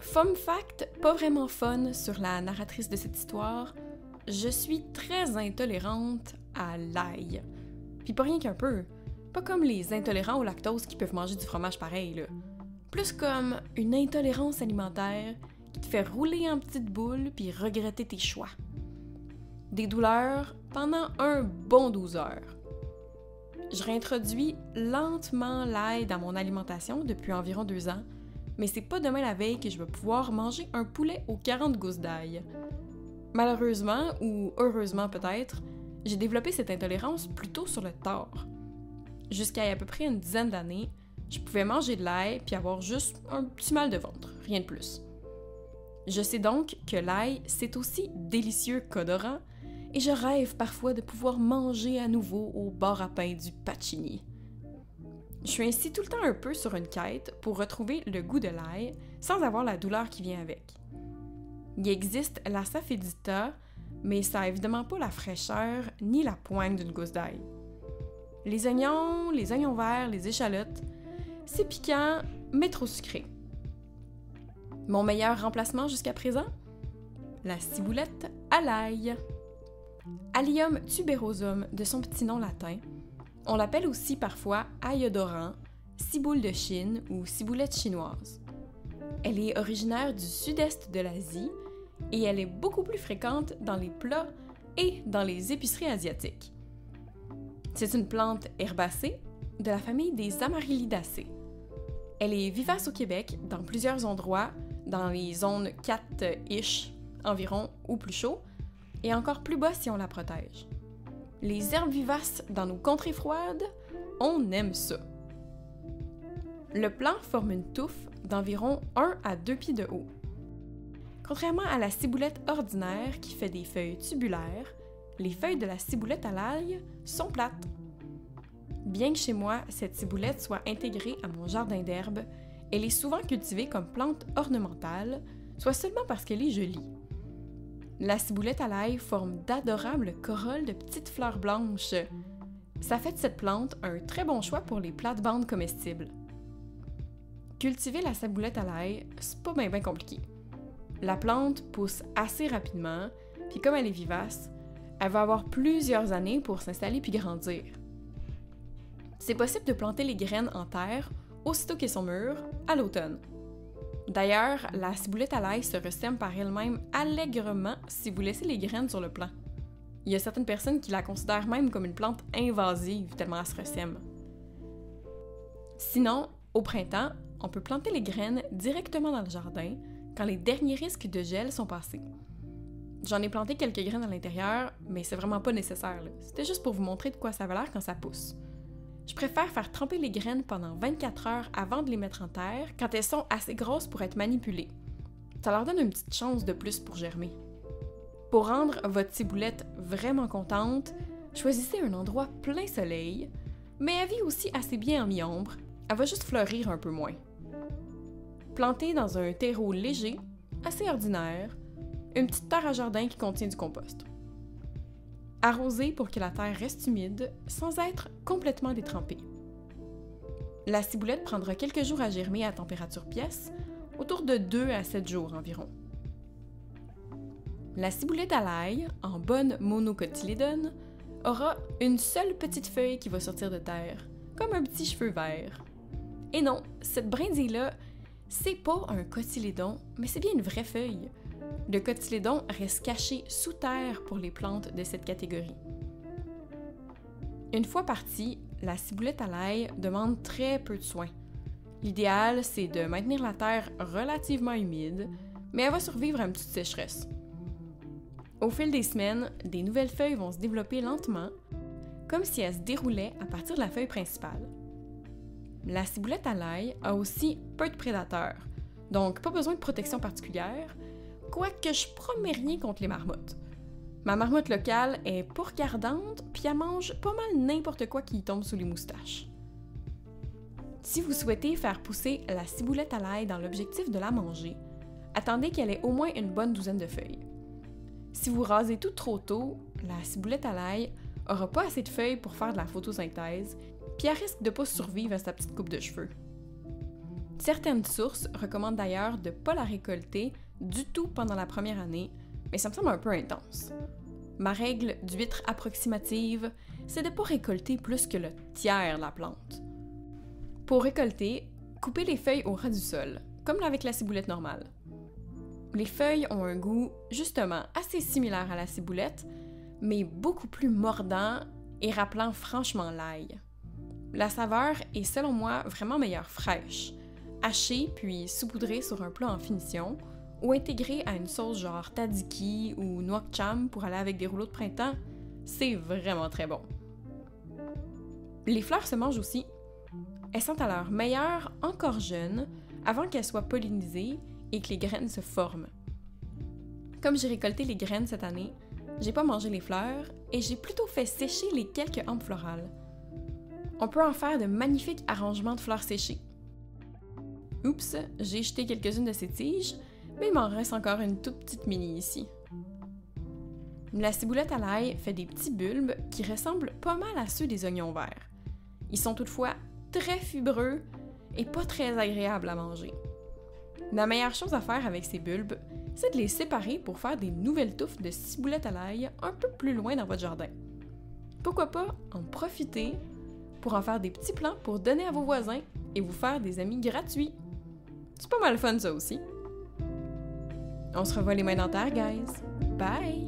Fun fact, pas vraiment fun sur la narratrice de cette histoire, je suis très intolérante à l'ail. Puis pas rien qu'un peu. Pas comme les intolérants au lactose qui peuvent manger du fromage pareil, là. Plus comme une intolérance alimentaire qui te fait rouler en petites boules puis regretter tes choix. Des douleurs pendant un bon 12 heures. Je réintroduis lentement l'ail dans mon alimentation depuis environ deux ans, mais c'est pas demain la veille que je vais pouvoir manger un poulet aux 40 gousses d'ail. Malheureusement, ou heureusement peut-être, j'ai développé cette intolérance plutôt sur le tard. Jusqu'à à peu près une dizaine d'années, je pouvais manger de l'ail puis avoir juste un petit mal de ventre, rien de plus. Je sais donc que l'ail, c'est aussi délicieux qu'odorant, et je rêve parfois de pouvoir manger à nouveau au bar à pain du Pacini. Je suis ainsi tout le temps un peu sur une quête pour retrouver le goût de l'ail sans avoir la douleur qui vient avec. Il existe la safedita, mais ça n'a évidemment pas la fraîcheur ni la poigne d'une gousse d'ail. Les oignons, les oignons verts, les échalotes, c'est piquant, mais trop sucré. Mon meilleur remplacement jusqu'à présent? La ciboulette à l'ail. Allium tuberosum de son petit nom latin. On l'appelle aussi parfois ail odorant, ciboule de Chine ou ciboulette chinoise. Elle est originaire du sud-est de l'Asie et elle est beaucoup plus fréquente dans les plats et dans les épiceries asiatiques. C'est une plante herbacée de la famille des Amaryllidaceae. Elle est vivace au Québec dans plusieurs endroits, dans les zones 4-ish environ ou plus chaud, et encore plus bas si on la protège. Les herbes vivaces dans nos contrées froides, on aime ça. Le plant forme une touffe d'environ 1 à 2 pieds de haut. Contrairement à la ciboulette ordinaire qui fait des feuilles tubulaires, les feuilles de la ciboulette à l'ail sont plates. Bien que chez moi, cette ciboulette soit intégrée à mon jardin d'herbes, elle est souvent cultivée comme plante ornementale, soit seulement parce qu'elle est jolie. La ciboulette à l'ail forme d'adorables corolles de petites fleurs blanches. Ça fait de cette plante un très bon choix pour les plates-bandes comestibles. Cultiver la ciboulette à l'ail, c'est pas bien compliqué. La plante pousse assez rapidement, puis comme elle est vivace, elle va avoir plusieurs années pour s'installer puis grandir. C'est possible de planter les graines en terre aussitôt qu'elles sont mûres, à l'automne. D'ailleurs, la ciboulette à l'ail se ressème par elle-même allègrement si vous laissez les graines sur le plant. Il y a certaines personnes qui la considèrent même comme une plante invasive tellement elle se ressème. Sinon, au printemps, on peut planter les graines directement dans le jardin quand les derniers risques de gel sont passés. J'en ai planté quelques graines à l'intérieur, mais c'est vraiment pas nécessaire. C'était juste pour vous montrer de quoi ça va l'air quand ça pousse. Je préfère faire tremper les graines pendant 24 heures avant de les mettre en terre quand elles sont assez grosses pour être manipulées. Ça leur donne une petite chance de plus pour germer. Pour rendre votre ciboulette vraiment contente, choisissez un endroit plein soleil, mais elle vit aussi assez bien en mi-ombre, elle va juste fleurir un peu moins. Plantez dans un terreau léger, assez ordinaire, une petite terre à jardin qui contient du compost. Arroser pour que la terre reste humide sans être complètement détrempée. La ciboulette prendra quelques jours à germer à température pièce, autour de 2 à 7 jours environ. La ciboulette à l'ail, en bonne monocotylédone, aura une seule petite feuille qui va sortir de terre, comme un petit cheveu vert. Et non, cette brindille-là, c'est pas un cotylédon, mais c'est bien une vraie feuille, le cotylédon reste caché sous terre pour les plantes de cette catégorie. Une fois partie, la ciboulette à l'ail demande très peu de soins. L'idéal, c'est de maintenir la terre relativement humide, mais elle va survivre à une petite sécheresse. Au fil des semaines, des nouvelles feuilles vont se développer lentement, comme si elles se déroulaient à partir de la feuille principale. La ciboulette à l'ail a aussi peu de prédateurs, donc pas besoin de protection particulière, Quoique je promets rien contre les marmottes. Ma marmotte locale est pas regardante, puis elle mange pas mal n'importe quoi qui tombe sous les moustaches. Si vous souhaitez faire pousser la ciboulette à l'ail dans l'objectif de la manger, attendez qu'elle ait au moins une bonne douzaine de feuilles. Si vous rasez tout trop tôt, la ciboulette à l'ail aura pas assez de feuilles pour faire de la photosynthèse, puis elle risque de pas survivre à sa petite coupe de cheveux. Certaines sources recommandent d'ailleurs de ne pas la récolter du tout pendant la première année, mais ça me semble un peu intense. Ma règle d'huître approximative, c'est de ne pas récolter plus que le tiers de la plante. Pour récolter, coupez les feuilles au ras du sol, comme avec la ciboulette normale. Les feuilles ont un goût justement assez similaire à la ciboulette, mais beaucoup plus mordant et rappelant franchement l'ail. La saveur est selon moi vraiment meilleure fraîche, hachée puis saupoudrée sur un plat en finition, ou intégrée à une sauce genre tadiki ou noix cham pour aller avec des rouleaux de printemps, c'est vraiment très bon. Les fleurs se mangent aussi. Elles sont à leur meilleur encore jeunes, avant qu'elles soient pollinisées et que les graines se forment. Comme j'ai récolté les graines cette année, j'ai pas mangé les fleurs et j'ai plutôt fait sécher les quelques hampes florales. On peut en faire de magnifiques arrangements de fleurs séchées. Oups, j'ai jeté quelques-unes de ces tiges, mais il m'en reste encore une toute petite mini ici. La ciboulette à l'ail fait des petits bulbes qui ressemblent pas mal à ceux des oignons verts. Ils sont toutefois très fibreux et pas très agréables à manger. La meilleure chose à faire avec ces bulbes, c'est de les séparer pour faire des nouvelles touffes de ciboulette à l'ail un peu plus loin dans votre jardin. Pourquoi pas en profiter pour en faire des petits plans pour donner à vos voisins et vous faire des amis gratuits. C'est pas mal fun ça aussi. On se revoit les mains dans terre, guys. Bye!